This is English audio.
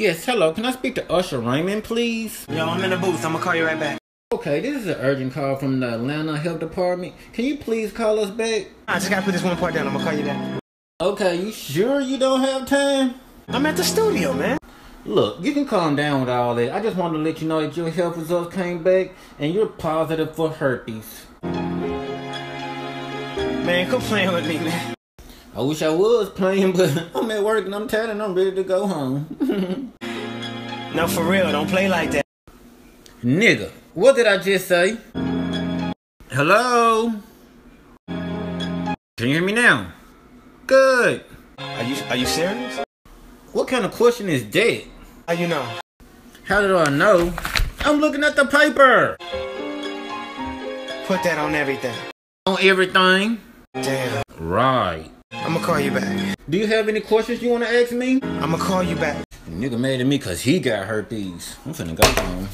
Yes, hello. Can I speak to Usher Raymond, please? Yo, I'm in the booth. I'm gonna call you right back. Okay, this is an urgent call from the Atlanta Health Department. Can you please call us back? I just gotta put this one part down. I'm gonna call you back. Okay, you sure you don't have time? I'm at the studio, man. Look, you can calm down with all that. I just wanted to let you know that your health results came back and you're positive for herpes. Man, quit playing with me, man. I wish I was playing, but I'm at work and I'm tired and I'm ready to go home. No, for real. Don't play like that. Nigga, what did I just say? Hello? Can you hear me now? Good. Are you Are you serious? What kind of question is that? How you know? How do I know? I'm looking at the paper. Put that on everything. On everything. Damn. Right. I'm gonna call you back. Do you have any questions you want to ask me? I'm gonna call you back. Nigga mad at me cause he got herpes. I'm finna go home.